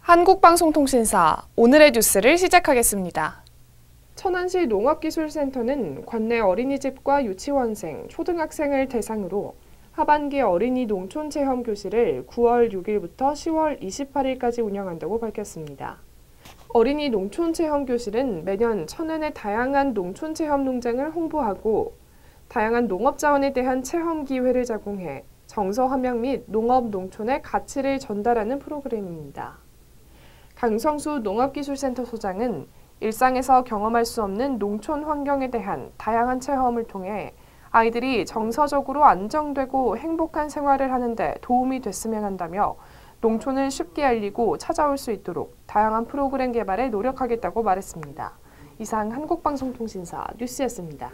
한국방송통신사 오늘의 뉴스를 시작하겠습니다. 천안시 농업기술센터는 관내 어린이집과 유치원생, 초등학생을 대상으로 하반기 어린이 농촌 체험 교실을 9월 6일부터 10월 28일까지 운영한다고 밝혔습니다. 어린이 농촌 체험 교실은 매년 천안의 다양한 농촌 체험 농장을 홍보하고 다양한 농업 자원에 대한 체험 기회를 제공해 정서 함양 및 농업 농촌의 가치를 전달하는 프로그램입니다. 강성수 농업기술센터 소장은 일상에서 경험할 수 없는 농촌 환경에 대한 다양한 체험을 통해 아이들이 정서적으로 안정되고 행복한 생활을 하는데 도움이 됐으면 한다며 농촌을 쉽게 알리고 찾아올 수 있도록 다양한 프로그램 개발에 노력하겠다고 말했습니다. 이상 한국방송통신사 뉴스였습니다.